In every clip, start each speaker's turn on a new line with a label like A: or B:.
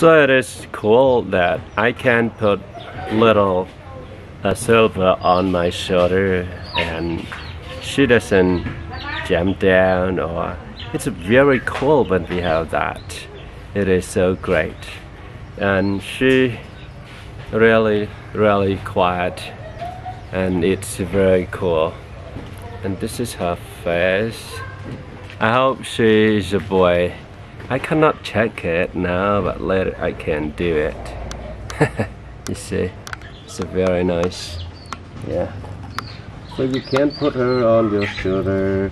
A: So it is cool that I can put little uh, silver on my shoulder and she doesn't jump down or it's very cool when we have that. It is so great. And she really, really quiet and it's very cool. And this is her face. I hope she is a boy. I cannot check it now, but later I can do it. you see, it's a very nice. Yeah. So you can put her on your shoulder.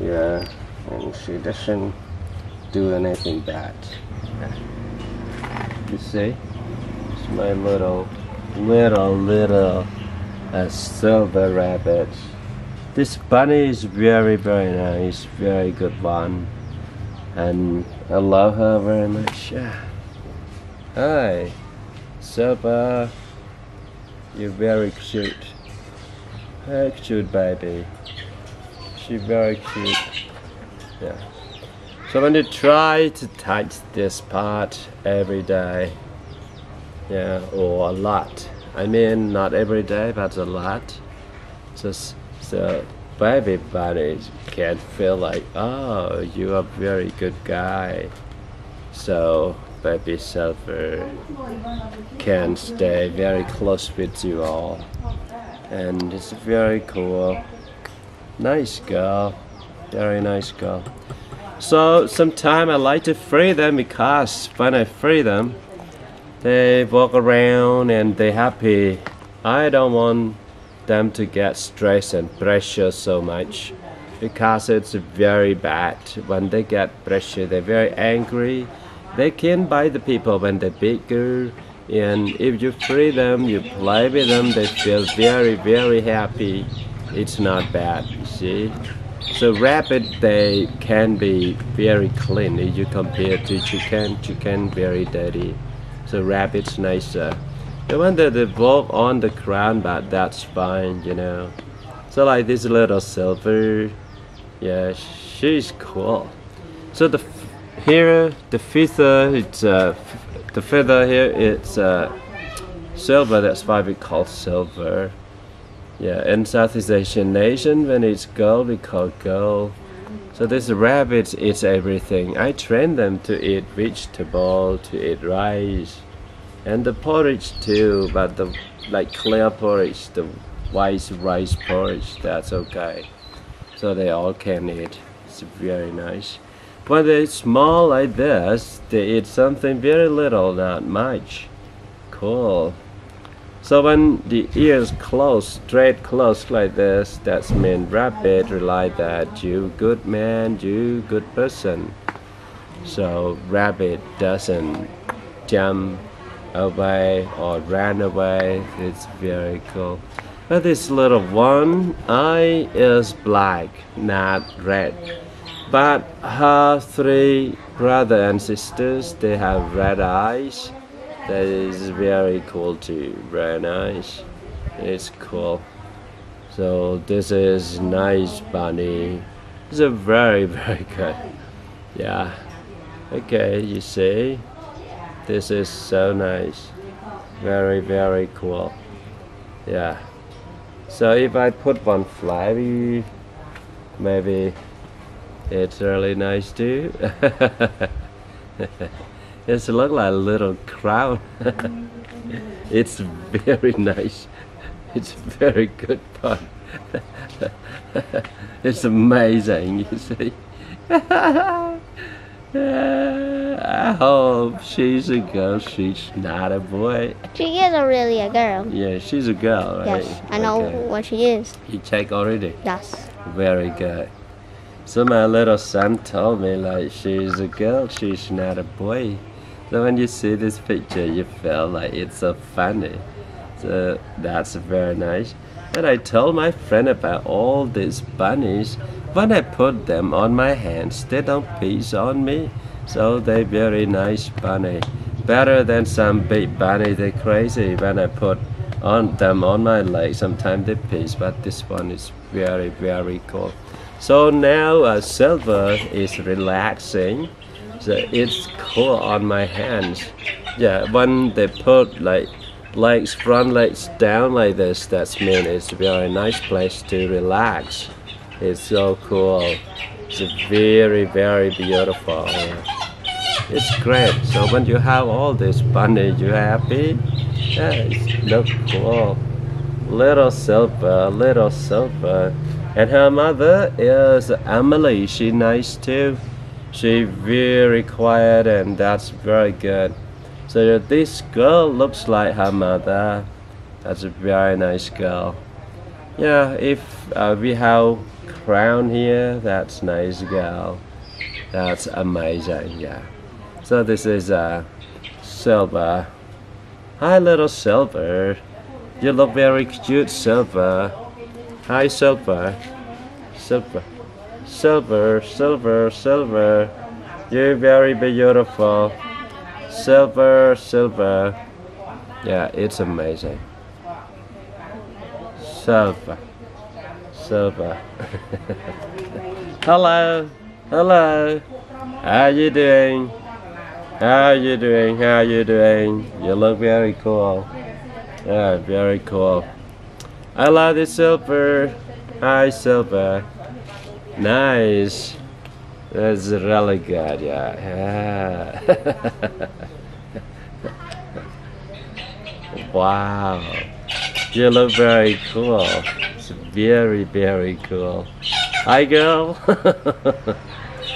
A: Yeah, and she doesn't do anything bad. You see, it's my little, little, little uh, silver rabbit. This bunny is very, very nice, very good one. And I love her very much. Yeah. Hi, Silver. You're very cute. Very cute baby. She's very cute. Yeah. So when you try to touch this part every day, yeah, or a lot. I mean, not every day, but a lot. Just so baby bunnies can feel like, oh, you are a very good guy. So baby silver can stay very close with you all. And it's very cool. Nice girl. Very nice girl. So sometimes I like to free them because when I free them they walk around and they happy. I don't want them to get stress and pressure so much because it's very bad. When they get pressure they're very angry. They can bite the people when they're bigger. And if you free them you play with them they feel very very happy. It's not bad you see? So rabbit they can be very clean. If you compare to chicken chicken very dirty. So rabbit's nicer the one that they walk on the ground but that's fine you know. So like this little silver yeah she's cool. So the here the feather it's uh, the feather here it's uh, silver that's why we call silver. Yeah in Southeast Asian nation when it's girl we call girl so this rabbit eats everything. I train them to eat vegetable to eat rice and the porridge too but the like clear porridge the white rice porridge that's okay so they all can eat it's very nice when they're small like this, they eat something very little, not much. Cool. So when the ears close, straight close like this, that's mean rabbit rely that you good man, you good person. So rabbit doesn't jump away or ran away. It's very cool. But this little one eye is black, not red. But her three brother and sisters, they have red eyes. That is very cool too. Very nice. It's cool. So this is nice bunny. It's a very very good. Yeah. Okay, you see. This is so nice. Very very cool. Yeah. So if I put one flabby, maybe it's really nice too. it's look like a little crown. it's very nice. It's very good fun. it's amazing, you see. I hope she's a girl. She's not a boy.
B: She is a really a girl.
A: Yeah, she's a girl, right?
B: Yes, I know
A: Okay.
B: what she is.
A: You check already?
B: Yes.
A: Very good. So my little son told me like she's a girl, she's not a boy. So when you see this picture, you feel like it's so funny. So that's very nice. And I told my friend about all these bunnies. When I put them on my hands, they don't piece on me. So they very nice bunny. Better than some big bunny, they crazy. When I put on them on my leg, sometimes they piece, but this one is very, very cool. So now uh, Silver is relaxing So it's cool on my hands. Yeah, when they put like legs, front legs down like this, that's mean it's a very nice place to relax. It's so cool. It's very, very beautiful. It's great. So when you have all this bunny, you happy? Yeah, it's look cool. Little silver, little silver. And her mother is Emily. She nice too. She very quiet and that's very good. So this girl looks like her mother. That's a very nice girl. Yeah, if uh, we have crown here, that's nice girl. That's amazing, yeah. So this is uh, Silver. Hi little Silver. You look very cute, Silver. Hi Silver. Silver. Silver, Silver, Silver. You're very beautiful. Silver, Silver. Yeah, it's amazing. Silver. Silver. Hello. Hello. How you doing? How you doing? How you doing? You look very cool. Yeah, very cool. I love the silver. Hi, silver. Nice. That's really good. Yeah. yeah. Wow. You look very cool. It's very, very cool. Hi, girl.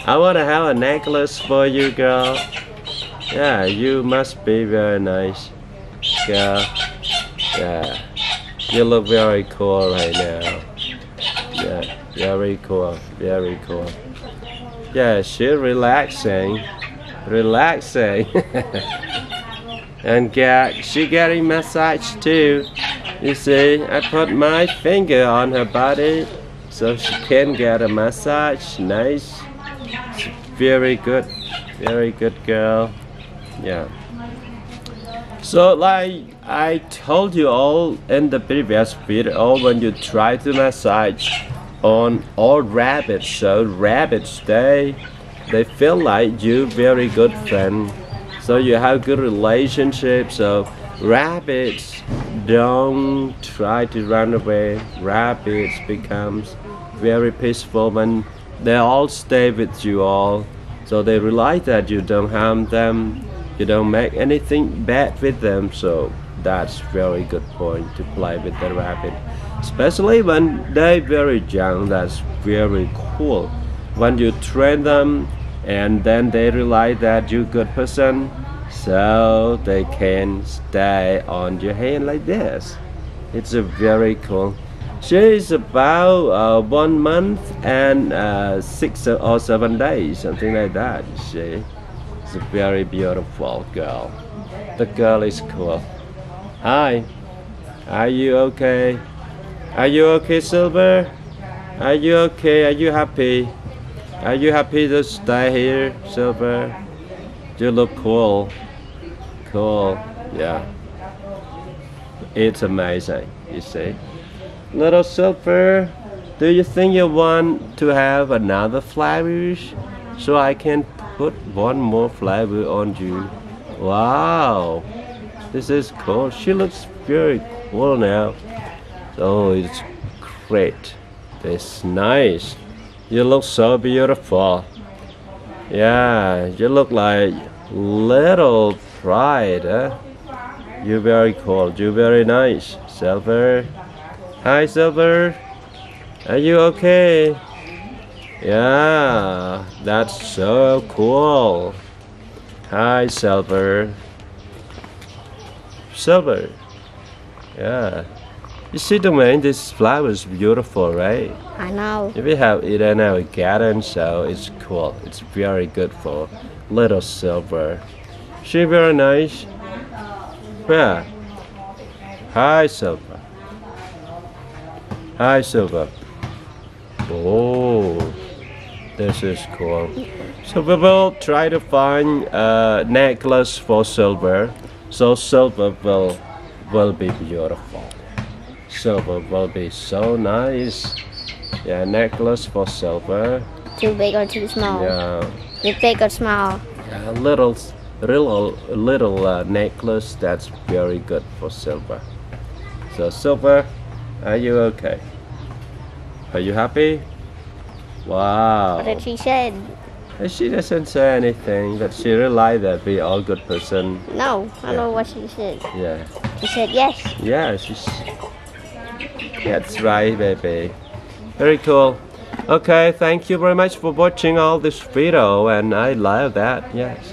A: I want to have a necklace for you, girl. Yeah, you must be very nice, girl. Yeah, you look very cool right now. Yeah, very cool, very cool. Yeah, she's relaxing, relaxing. and get she getting massage too. You see, I put my finger on her body so she can get a massage. Nice, very good, very good girl yeah so like I told you all in the previous video when you try to massage on all rabbits so rabbits they they feel like you very good friend so you have good relationship so rabbits don't try to run away. Rabbits becomes very peaceful when they all stay with you all. So they realize that you don't harm them you don't make anything bad with them. So that's very good point to play with the rabbit. Especially when they're very young that's very cool. When you train them and then they realize that you're good person so they can stay on your hand like this it's a very cool she's about uh, one month and uh, six or seven days something like that she is a very beautiful girl. The girl is cool. Hi. Are you okay? Are you okay, Silver? Are you okay? Are you happy? Are you happy to stay here, Silver? You look cool. Cool. Yeah. It's amazing, you see. Little Silver, do you think you want to have another flourish so I can put one more flavor on you. Wow, this is cool. She looks very cool now. Oh, it's great. It's nice. You look so beautiful. Yeah, you look like little pride. Huh? You're very cool. You're very nice. Silver. Hi, Silver. Are you okay? Yeah, that's so cool. Hi, Silver. Silver. Yeah. You see the man, this flower is beautiful, right?
B: I know.
A: We have it in our garden, so it's cool. It's very good for little Silver. She very nice. Yeah. Hi, Silver. Hi, Silver. Oh. This is cool. So we will try to find a necklace for silver. So silver will will be beautiful. Silver will be so nice. Yeah, necklace for silver.
B: Too big or too small?
A: Yeah.
B: Too big or small?
A: a little, little, little uh, necklace that's very good for silver. So silver, are you okay? Are you happy? Wow.
B: What did she say?
A: She doesn't say anything, but she realized that we all good person.
B: No, I
A: Yeah.
B: know what she said.
A: Yeah.
B: She said yes.
A: Yeah, she's. That's right, baby. Very cool. Okay, thank you very much for watching all this video, and I love that. Yes.